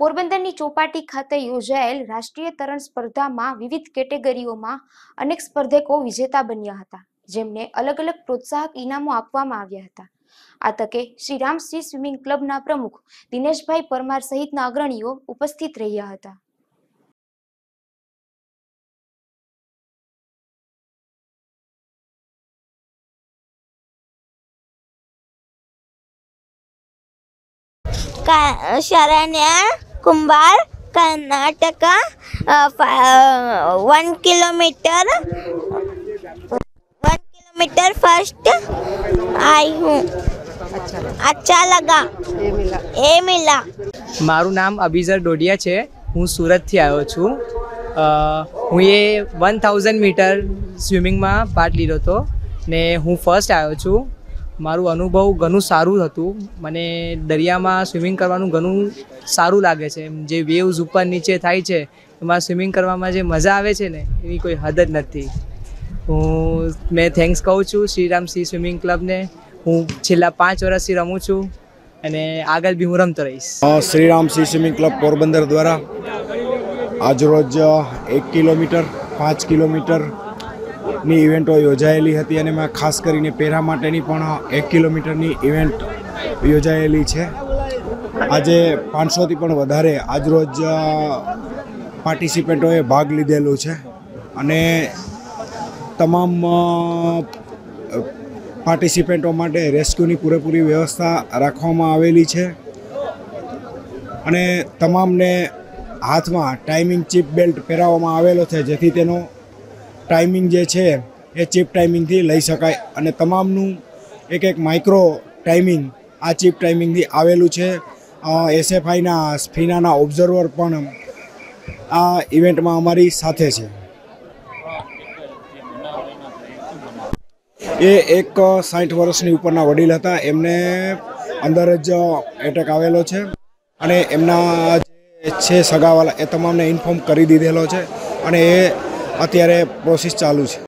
પોરબંદરની ચોપાટી ખાતે યોજાયેલ રાષ્ટ્રીય તરણ સ્પર્ધામાં વિવિધ કેટેગરીઓમાં અનેક સ્પર્ધકો વિજેતા બન્યા હતા, જેમને અલગ અલગ પ્રોત્સાહક ઇનામો આપવામાં આવ્યા હતા. આ તકે શ્રી રામશ્રી સ્વિમિંગ ક્લબના પ્રમુખ દિનેશભાઈ પરમાર સહિતના અગ્રણીઓ ઉપસ્થિત રહ્યા હતા. cả sợ ra nữa Kumbar Karnataka one kilometre one kilometre first आई हूँ अच्छा लगा ए मिला મારું નામ અભિઝર ડોડિયા છે હું સુરતથી આવ્યો છું અ, હું એ વન થાઉઝન્ડ મીટર સ્વિમિંગમાં પાર્ટ લીધો હતો ને હું ફર્સ્ટ આવ્યો છું મારું અનુભવ ઘણું સારું હતું. મને દરિયામાં સ્વિમિંગ કરવાનું ઘણું સારું લાગે છે. જે વેવ્સ ઉપર નીચે થાય છે, એમાં સ્વિમિંગ કરવામાં જે મજા આવે છે ને એવી કોઈ હદ જ નથી. હું, મેં થેન્ક્સ કહું છું શ્રીરામ સી સ્વિમિંગ ક્લબને હું છેલ્લા પાંચ વર્ષથી રમું છું અને આગળ બી હું રમતો રહીશ. Shriram sea swimming club Porbandar દ્વારા આજરોજ એક કિલોમીટર, પાંચ કિલોમીટરની ઇવેન્ટો યોજાયેલી હતી અને એમાં ખાસ કરીને પહેરા માટેની પણ એક કિલોમીટરની ઇવેન્ટ યોજાયેલી છે. આજે પાંચસોથી પણ વધારે આજરોજ પાર્ટિસિપન્ટોએ ભાગ લીધેલો છે. અને તમામ પાર્ટિસિપન્ટો માટે રેસ્ક્યુની પૂરેપૂરી વ્યવસ્થા રાખવામાં આવેલી છે. અને તમામને હાથમાં ટાઈમિંગ ચીપ બેલ્ટ પહેરાવવામાં આવેલો છે, જેથી તેનો ટાઈમિંગ જે છે, એ ચીપ ટાઈમિંગથી લઈ શકાય. અને તમામનું એક એક માઇક્રો ટાઈમિંગ આ ચીપ ટાઈમિંગથી આવેલું છે. એસએફઆઈના સ્ફીનાના ઓબ્ઝર્વર પણ આ ઇવેન્ટમાં અમારી સાથે છે. એ એક સાઠ વર્ષની ઉપરના વડીલ હતા. એમને અંદર જ એટેક આવેલો છે. અને એમના જે છે સગાવાલા, એ તમામને ઇન્ફોર્મ કરી દીધેલો છે. અને એ અત્યારે પ્રોસેસ ચાલુ છે.